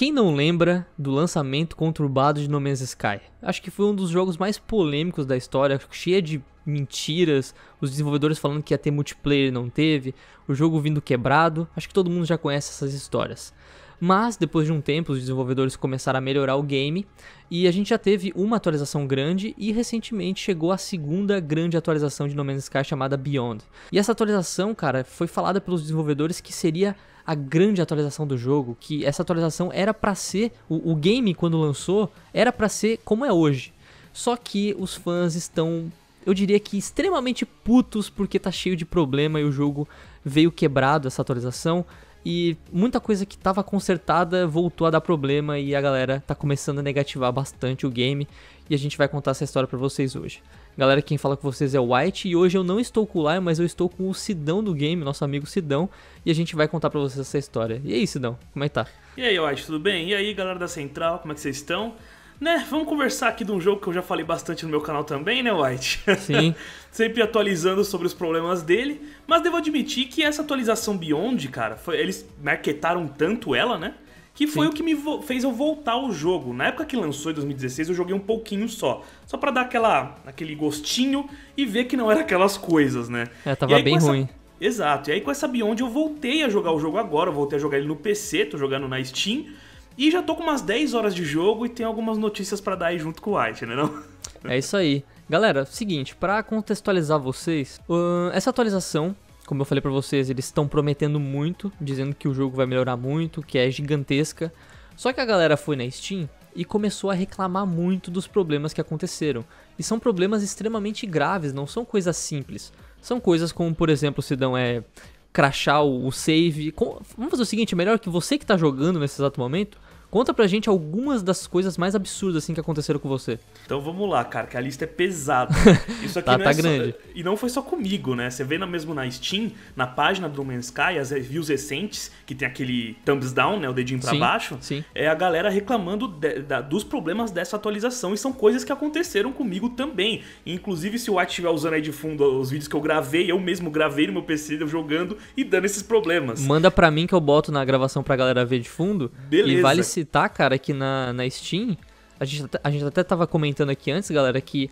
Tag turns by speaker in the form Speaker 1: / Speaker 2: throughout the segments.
Speaker 1: quem não lembra do lançamento conturbado de No Man's Sky? Acho que foi um dos jogos mais polêmicos da história, cheia de mentiras, os desenvolvedores falando que ia ter multiplayer e não teve, o jogo vindo quebrado. Acho que todo mundo já conhece essas histórias. Mas depois de um tempo, os desenvolvedores começaram a melhorar o game e a gente já teve uma atualização grande e recentemente chegou a segunda grande atualização de No Man's Sky chamada Beyond. E essa atualização, cara, foi falada pelos desenvolvedores que seria a grande atualização do jogo, que essa atualização era para ser o, o, game quando lançou era para ser como é hoje. Só que os fãs estão, eu diria que extremamente putos porque tá cheio de problema e o jogo veio quebrado essa atualização e muita coisa que estava consertada voltou a dar problema e a galera tá começando a negativar bastante o game e a gente vai contar essa história para vocês hoje. Galera, quem fala com vocês é o White e hoje eu não estou com o Lion, mas eu estou com o Sidão do game, nosso amigo Sidão, e a gente vai contar para vocês essa história. E aí, Sidão, como é que tá?
Speaker 2: E aí, White, tudo bem? E aí, galera da Central, como é que vocês estão? Né, vamos conversar aqui de um jogo que eu já falei bastante no meu canal também, né, White?
Speaker 1: Sim.
Speaker 2: Sempre atualizando sobre os problemas dele, mas devo admitir que essa atualização Beyond, cara, foi, eles marketaram tanto ela, né? Que foi Sim. o que me fez eu voltar ao jogo. Na época que lançou em 2016, eu joguei um pouquinho só. Só para dar aquela, aquele gostinho e ver que não era aquelas coisas, né?
Speaker 1: É, tava bem
Speaker 2: essa...
Speaker 1: ruim.
Speaker 2: Exato. E aí com essa Beyond eu voltei a jogar o jogo agora. Eu voltei a jogar ele no PC, tô jogando na Steam. E já tô com umas 10 horas de jogo e tem algumas notícias para dar aí junto com o White, né não?
Speaker 1: É isso aí. Galera, seguinte, para contextualizar vocês, essa atualização como eu falei para vocês, eles estão prometendo muito, dizendo que o jogo vai melhorar muito, que é gigantesca. Só que a galera foi na Steam e começou a reclamar muito dos problemas que aconteceram. E são problemas extremamente graves, não são coisas simples. São coisas como, por exemplo, se dão é crachar o save. Vamos fazer o seguinte, é melhor que você que está jogando nesse exato momento Conta pra gente algumas das coisas mais absurdas assim que aconteceram com você.
Speaker 2: Então vamos lá, cara, que a lista é pesada.
Speaker 1: Isso aqui tá, não tá é grande.
Speaker 2: Só... E não foi só comigo, né? Você vê mesmo na Steam, na página do Man's Sky, as reviews recentes, que tem aquele thumbs down, né, o dedinho para baixo,
Speaker 1: sim.
Speaker 2: é a galera reclamando de, da, dos problemas dessa atualização e são coisas que aconteceram comigo também. Inclusive, se o White estiver usando aí de fundo os vídeos que eu gravei, eu mesmo gravei no meu PC jogando e dando esses problemas.
Speaker 1: Manda pra mim que eu boto na gravação pra galera ver de fundo.
Speaker 2: Beleza.
Speaker 1: E vale citar, cara, que na, na Steam, a gente, a gente até tava comentando aqui antes, galera, que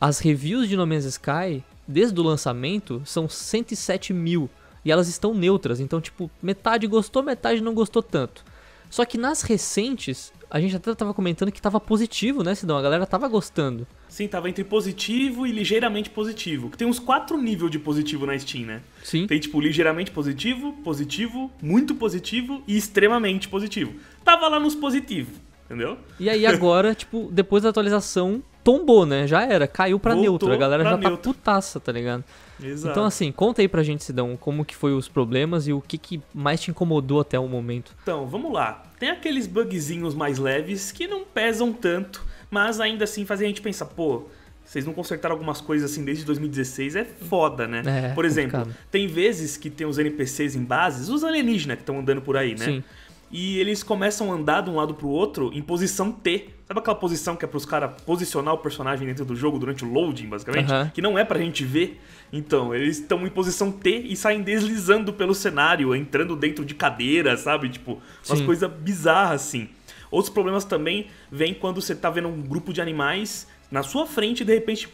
Speaker 1: as reviews de No Man's Sky, desde o lançamento, são 107 mil. E elas estão neutras, então, tipo, metade gostou, metade não gostou tanto. Só que nas recentes, a gente até tava comentando que tava positivo, né, Sidão? A galera tava gostando.
Speaker 2: Sim, tava entre positivo e ligeiramente positivo. Que tem uns quatro níveis de positivo na Steam, né?
Speaker 1: Sim.
Speaker 2: Tem tipo ligeiramente positivo, positivo, muito positivo e extremamente positivo. Tava lá nos positivos, entendeu?
Speaker 1: E aí agora, tipo, depois da atualização, tombou, né? Já era, caiu pra Voltou neutro. A galera já tá putaça, tá ligado?
Speaker 2: Exato.
Speaker 1: Então, assim, conta aí pra gente, Sidão, como que foi os problemas e o que, que mais te incomodou até o momento.
Speaker 2: Então, vamos lá. Tem aqueles bugzinhos mais leves que não pesam tanto, mas ainda assim fazem a gente pensar, pô, vocês não consertaram algumas coisas assim desde 2016, é foda, né?
Speaker 1: É,
Speaker 2: por exemplo,
Speaker 1: complicado.
Speaker 2: tem vezes que tem os NPCs em bases, os alienígenas que estão andando por aí, né?
Speaker 1: Sim.
Speaker 2: E eles começam a andar de um lado pro outro em posição T. Sabe aquela posição que é pros caras posicionar o personagem dentro do jogo durante o loading, basicamente?
Speaker 1: Uhum.
Speaker 2: Que não é pra gente ver. Então, eles estão em posição T e saem deslizando pelo cenário, entrando dentro de cadeiras, sabe? Tipo, umas coisas bizarras assim. Outros problemas também vêm quando você tá vendo um grupo de animais na sua frente e de repente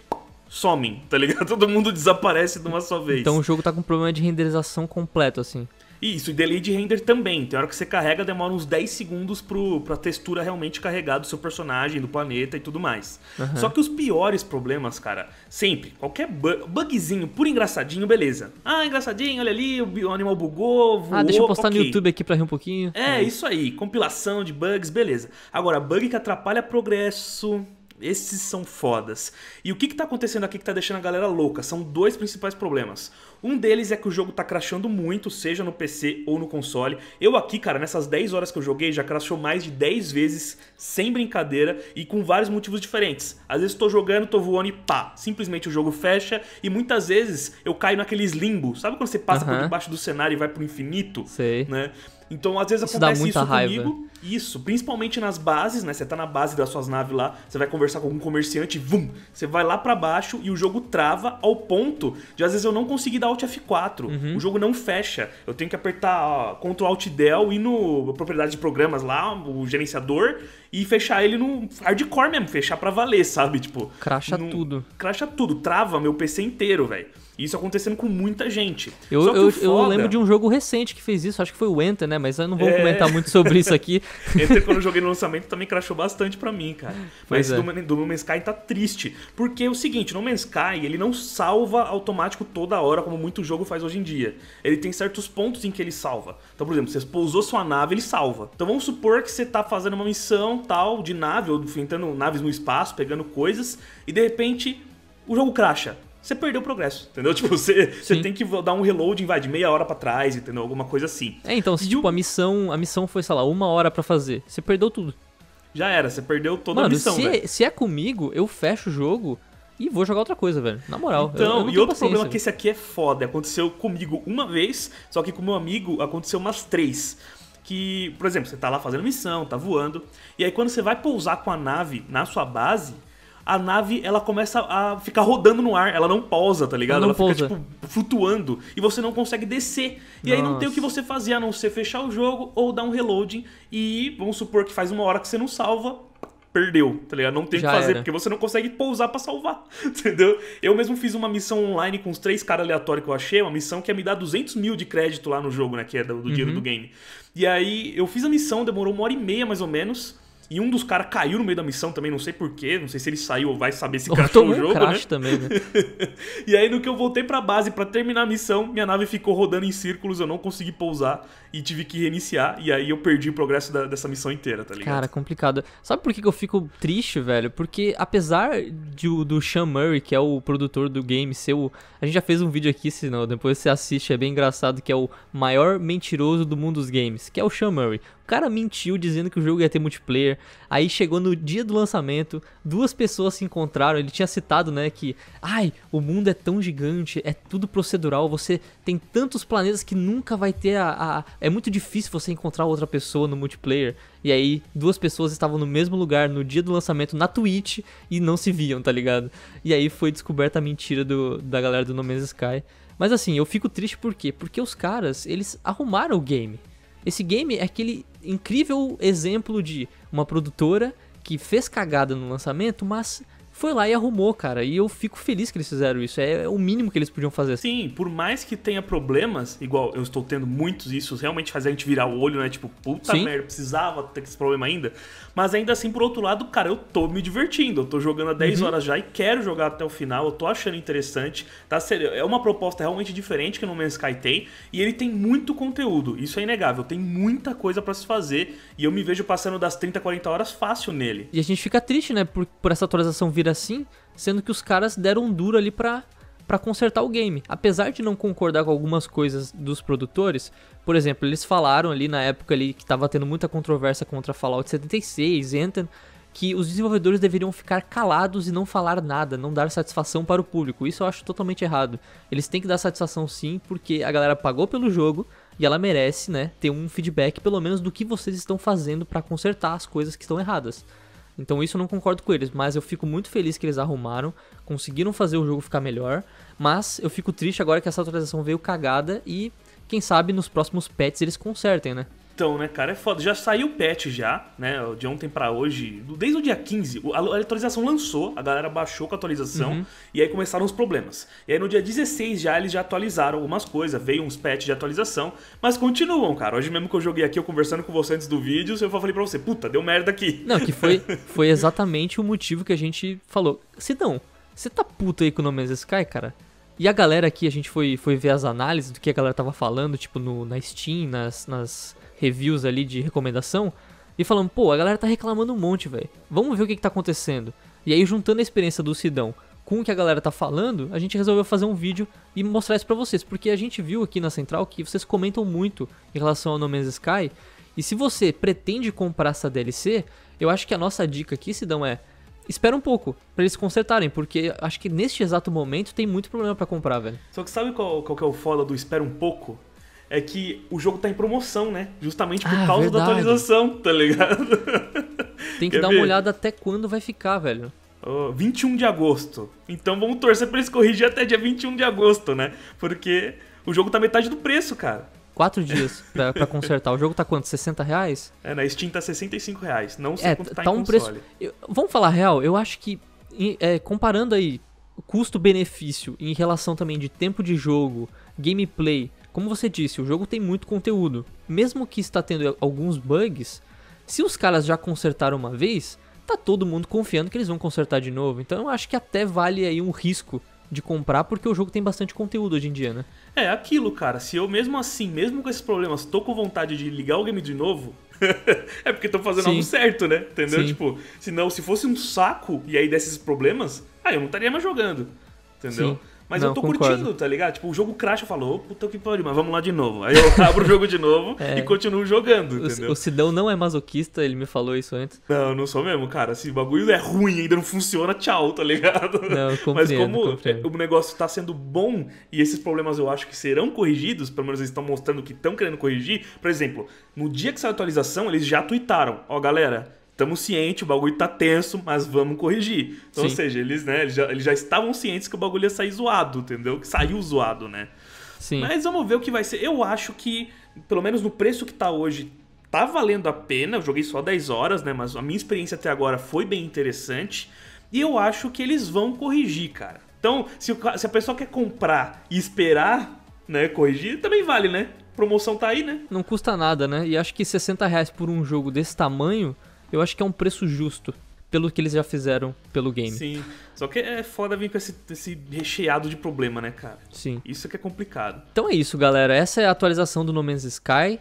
Speaker 2: somem, tá ligado? Todo mundo desaparece de uma só vez.
Speaker 1: Então o jogo tá com problema de renderização completo, assim.
Speaker 2: Isso, e delay de render também. Tem hora que você carrega, demora uns 10 segundos pro, pra textura realmente carregar do seu personagem, do planeta e tudo mais.
Speaker 1: Uhum.
Speaker 2: Só que os piores problemas, cara, sempre, qualquer bug, bugzinho por engraçadinho, beleza. Ah, engraçadinho, olha ali, o animal bugou, voou,
Speaker 1: Ah, deixa eu postar
Speaker 2: okay.
Speaker 1: no YouTube aqui pra rir um pouquinho.
Speaker 2: É, isso aí, compilação de bugs, beleza. Agora, bug que atrapalha progresso, esses são fodas. E o que, que tá acontecendo aqui que tá deixando a galera louca? São dois principais problemas. Um deles é que o jogo tá crashando muito, seja no PC ou no console. Eu aqui, cara, nessas 10 horas que eu joguei, já crashou mais de 10 vezes, sem brincadeira, e com vários motivos diferentes. Às vezes tô jogando, tô voando e pá, simplesmente o jogo fecha, e muitas vezes eu caio naqueles limbo. Sabe quando você passa
Speaker 1: Uhum.
Speaker 2: por debaixo do cenário e vai pro infinito?
Speaker 1: Sei.
Speaker 2: né? Então, às vezes
Speaker 1: Isso
Speaker 2: acontece isso
Speaker 1: raiva.
Speaker 2: comigo. Isso, principalmente nas bases, né? Você tá na base das suas naves lá, você vai conversar com algum comerciante, vum, você vai lá pra baixo e o jogo trava ao ponto de às vezes eu não conseguir dar Alt F4.
Speaker 1: Uhum.
Speaker 2: O jogo não fecha. Eu tenho que apertar ó, Ctrl Alt Del e no propriedade de programas lá, o gerenciador e fechar ele no hardcore mesmo, fechar pra valer, sabe? Tipo,
Speaker 1: Cracha
Speaker 2: no-
Speaker 1: tudo.
Speaker 2: Cracha tudo, trava meu PC inteiro, velho. Isso acontecendo com muita gente.
Speaker 1: Eu, eu,
Speaker 2: o
Speaker 1: eu
Speaker 2: foda-
Speaker 1: lembro de um jogo recente que fez isso, acho que foi o Enter, né? Mas eu não vou
Speaker 2: É.
Speaker 1: comentar muito sobre isso aqui.
Speaker 2: Entre quando eu joguei no lançamento também crashou bastante pra mim, cara. Mas
Speaker 1: é.
Speaker 2: do, do No Man's Sky tá triste. Porque é o seguinte, no Man's Sky ele não salva automático toda hora, como muito jogo faz hoje em dia. Ele tem certos pontos em que ele salva. Então, por exemplo, você pousou sua nave, ele salva. Então vamos supor que você tá fazendo uma missão tal de nave, ou enfrentando naves no espaço, pegando coisas, e de repente o jogo crasha. Você perdeu o progresso, entendeu? Tipo, você, você tem que dar um reloading, vai, de meia hora pra trás, entendeu? Alguma coisa assim.
Speaker 1: É, então, se
Speaker 2: E
Speaker 1: tipo,
Speaker 2: o-
Speaker 1: a missão, a missão foi, sei lá, uma hora pra fazer. Você perdeu tudo.
Speaker 2: Já era, você perdeu toda a
Speaker 1: Mano,
Speaker 2: missão,
Speaker 1: se,
Speaker 2: velho.
Speaker 1: é, se é comigo, eu fecho o jogo e vou jogar outra coisa, velho. Na moral. eu- eu
Speaker 2: Então,
Speaker 1: não
Speaker 2: e outro problema é que esse aqui é foda. Aconteceu comigo uma vez, só que com meu amigo aconteceu umas três. Que, por exemplo, você tá lá fazendo missão, tá voando, e aí quando você vai pousar com a nave na sua base, a nave ela começa a ficar rodando no ar, ela não pousa, tá ligado? Ela fica tipo flutuando e você não consegue descer. E aí não tem o que
Speaker 1: Nossa.
Speaker 2: você fazer a não ser fechar o jogo ou dar um reloading e vamos supor que faz uma hora que você não salva, perdeu, tá ligado? Não tem o que fazer
Speaker 1: era.
Speaker 2: porque você não consegue pousar pra salvar, entendeu? Eu mesmo fiz uma missão online com os três caras aleatórios que eu achei, uma missão que ia me dar 200 mil de crédito lá no jogo, né? Que é do, do dinheiro
Speaker 1: Uhum.
Speaker 2: do game. E aí eu fiz a missão, demorou uma hora e meia mais ou menos. E um dos caras caiu no meio da missão também, não sei porquê, não sei se ele saiu ou vai saber se
Speaker 1: Ou
Speaker 2: crashou o
Speaker 1: um
Speaker 2: jogo,
Speaker 1: crash
Speaker 2: né?
Speaker 1: também, né?
Speaker 2: E aí no que eu voltei pra base pra terminar a missão, minha nave ficou rodando em círculos, eu não consegui pousar e tive que reiniciar. E aí eu perdi o progresso da- dessa missão inteira, tá ligado?
Speaker 1: Cara, complicado. Sabe por que que eu fico triste, velho? Porque apesar de, do Sean Murray, que é o produtor do game, ser o... A gente já fez um vídeo aqui, se não, depois você assiste, é bem engraçado, que é o maior mentiroso do mundo dos games, que é o Sean Murray. O cara mentiu dizendo que o jogo ia ter multiplayer, aí chegou no dia do lançamento, duas pessoas se encontraram, ele tinha citado, né, que... Ai, o mundo é tão gigante, é tudo procedural, você tem tantos planetas que nunca vai ter a... a- é muito difícil você encontrar outra pessoa no multiplayer. E aí, duas pessoas estavam no mesmo lugar no dia do lançamento na Twitch e não se viam, tá ligado? E aí foi descoberta a mentira do, da galera do No Man's Sky. Mas assim, eu fico triste por quê? Porque os caras, eles arrumaram o game. Esse game é aquele incrível exemplo de uma produtora que fez cagada no lançamento, mas foi lá e arrumou, cara. E eu fico feliz que eles fizeram isso. É o mínimo que eles podiam fazer.
Speaker 2: Sim, por mais que tenha problemas, igual eu estou tendo muitos, isso realmente faz a gente virar o olho, né? Tipo, puta
Speaker 1: Sim.
Speaker 2: merda, precisava ter esse problema ainda. Mas ainda assim, por outro lado, cara, eu tô me divertindo. Eu tô jogando há 10
Speaker 1: Uhum.
Speaker 2: horas já e quero jogar até o final. Eu tô achando interessante. Tá sério, é uma proposta realmente diferente que no Man's Sky tem. E ele tem muito conteúdo. Isso é inegável. Tem muita coisa pra se fazer. E eu me vejo passando das 30, 40 horas fácil nele.
Speaker 1: E a gente fica triste, né, por, por essa atualização vir assim, sendo que os caras deram duro ali pra, pra consertar o game. Apesar de não concordar com algumas coisas dos produtores, por exemplo, eles falaram ali na época ali que tava tendo muita controvérsia contra Fallout 76, Anthem, que os desenvolvedores deveriam ficar calados e não falar nada, não dar satisfação para o público. Isso eu acho totalmente errado. Eles têm que dar satisfação sim, porque a galera pagou pelo jogo e ela merece, né, ter um feedback pelo menos do que vocês estão fazendo pra consertar as coisas que estão erradas. Então isso eu não concordo com eles, mas eu fico muito feliz que eles arrumaram, conseguiram fazer o jogo ficar melhor, mas eu fico triste agora que essa atualização veio cagada e quem sabe nos próximos patches eles consertem, né?
Speaker 2: Então, né, cara, é foda. Já saiu o patch já, né, de ontem pra hoje, desde o dia 15, o- a atualização lançou, a galera baixou com a atualização,
Speaker 1: Uhum.
Speaker 2: e aí começaram os problemas. E aí no dia 16 já eles já atualizaram algumas coisas, veio uns patches de atualização, mas continuam, cara. Hoje mesmo que eu joguei aqui, eu conversando com você antes do vídeo, eu falei pra você, puta, deu merda aqui.
Speaker 1: Não, que foi, foi exatamente o motivo que a gente falou. Sidão, você tá puto aí com o No Man's Sky, cara? E a galera aqui, a gente foi, foi ver as análises do que a galera tava falando, tipo, no, na Steam, nas, nas reviews ali de recomendação, e falando, pô, a galera tá reclamando um monte, velho. Vamos ver o que, que tá acontecendo. E aí, juntando a experiência do Sidão com o que a galera tá falando, a gente resolveu fazer um vídeo e mostrar isso pra vocês. Porque a gente viu aqui na Central que vocês comentam muito em relação ao No Man's Sky. E se você pretende comprar essa DLC, eu acho que a nossa dica aqui, Sidão, é espera um pouco pra eles consertarem, porque acho que neste exato momento tem muito problema pra comprar, velho.
Speaker 2: Só que sabe qual, qual que é o foda do espera um pouco? é que o jogo tá em promoção, né? Justamente por
Speaker 1: Ah,
Speaker 2: causa da
Speaker 1: verdade.
Speaker 2: atualização, tá ligado?
Speaker 1: Tem que
Speaker 2: Quer
Speaker 1: dar
Speaker 2: ver?
Speaker 1: uma olhada até quando vai ficar, velho.
Speaker 2: Ó, 21 de agosto. Então vamos torcer pra eles corrigir até dia 21 de agosto, né? Porque o jogo tá metade do preço, cara.
Speaker 1: Quatro dias pra, pra consertar. O jogo tá quanto? 60 reais?
Speaker 2: É, na Steam tá 65 reais. Não sei
Speaker 1: É,
Speaker 2: quanto tá,
Speaker 1: tá um
Speaker 2: console.
Speaker 1: preço. eu- vamos falar real, eu acho que é, comparando aí custo-benefício em relação também de tempo de jogo, gameplay, como você disse, o jogo tem muito conteúdo. Mesmo que está tendo alguns bugs, se os caras já consertaram uma vez, tá todo mundo confiando que eles vão consertar de novo. Então eu acho que até vale aí um risco de comprar porque o jogo tem bastante conteúdo hoje em dia, né?
Speaker 2: É, aquilo, cara. Se eu mesmo assim, mesmo com esses problemas, tô com vontade de ligar o game de novo, é porque tô fazendo
Speaker 1: Sim.
Speaker 2: algo certo, né? Entendeu?
Speaker 1: Sim.
Speaker 2: Tipo, se não, se fosse um saco e aí desses problemas, aí eu não estaria mais jogando. Entendeu?
Speaker 1: Sim.
Speaker 2: Mas
Speaker 1: Não,
Speaker 2: eu tô
Speaker 1: concordo.
Speaker 2: curtindo, tá ligado? Tipo, o jogo crash, eu falo, ô, puta que pariu, mas vamos lá de novo. Aí eu abro o jogo de novo
Speaker 1: É.
Speaker 2: e continuo jogando,
Speaker 1: O,
Speaker 2: entendeu?
Speaker 1: o Sidão não é masoquista, ele me falou isso antes.
Speaker 2: Não, eu não sou mesmo, cara. Se o bagulho é ruim ainda não funciona, tchau, tá ligado?
Speaker 1: Não, eu
Speaker 2: Mas
Speaker 1: compreendo,
Speaker 2: como
Speaker 1: compreendo.
Speaker 2: o negócio tá sendo bom e esses problemas eu acho que serão corrigidos, pelo menos eles estão mostrando que estão querendo corrigir. Por exemplo, no dia que saiu a atualização, eles já tweetaram: Ó, galera, estamos cientes, o bagulho tá tenso, mas vamos corrigir. Então, ou seja, eles, né, eles já, eles já estavam cientes que o bagulho ia sair zoado, entendeu? Que saiu zoado, né?
Speaker 1: Sim.
Speaker 2: Mas vamos ver o que vai ser. Eu acho que, pelo menos no preço que tá hoje, tá valendo a pena. Eu joguei só 10 horas, né? Mas a minha experiência até agora foi bem interessante. E eu acho que eles vão corrigir, cara. Então, se, o se a pessoa quer comprar e esperar, né, corrigir, também vale, né? Promoção tá aí, né?
Speaker 1: Não custa nada, né? E acho que 60 reais por um jogo desse tamanho, eu acho que é um preço justo. Pelo que eles já fizeram pelo game. Sim.
Speaker 2: Sim. Só que é foda vir com esse, esse recheado de problema, né, cara? Isso que é complicado.
Speaker 1: Então é isso, galera. Essa é a atualização do No Man's Sky.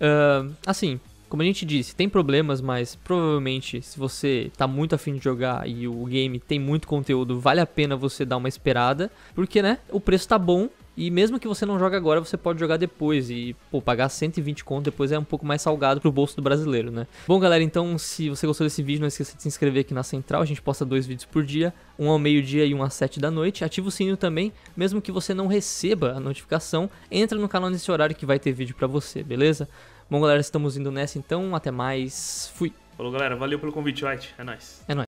Speaker 1: Ah, assim, como a gente disse, tem problemas, mas provavelmente se você tá muito afim de jogar e o game tem muito conteúdo, vale a pena você dar uma esperada. Porque, né, o preço tá bom. E mesmo que você não jogue agora, você pode jogar depois. E, pô, pagar 120 conto depois é um pouco mais salgado pro bolso do brasileiro, né? Bom, galera, então se você gostou desse vídeo, não esqueça de se inscrever aqui na Central. A gente posta dois vídeos por dia, um ao meio-dia e um às 7 da noite. Ativa o sininho também, mesmo que você não receba a notificação, entra no canal nesse horário que vai ter vídeo pra você, beleza? Bom, galera, estamos indo nessa então. Até mais. Fui.
Speaker 2: Falou, galera. Valeu pelo convite, White. É nóis.
Speaker 1: É nóis.